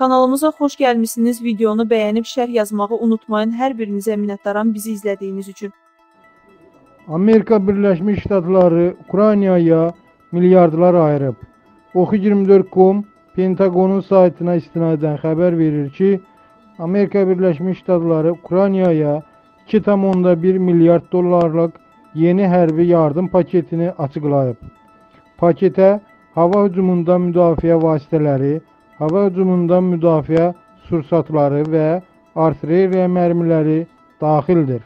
Kanalımıza xoş gəlmisiniz. Videonu bəyənib şərh yazmağı unutmayın. Hər birinizə minnətdaram bizi izlədiyiniz üçün. Amerika Birləşmiş Ştatları Ukraynaya milyardlar ayırıb. Oxu24.com Pentagonun saytına istinadən xəbər verir ki, Amerika Birləşmiş Ştatları Ukraynaya 2,1 milyard dollarlıq yeni hərbi yardım paketini açıqlayıb. Paketə hava hücumundan müdafiə vasitələri, hava hücumundan müdafiə sursatları və artilleriya mərmiləri daxildir.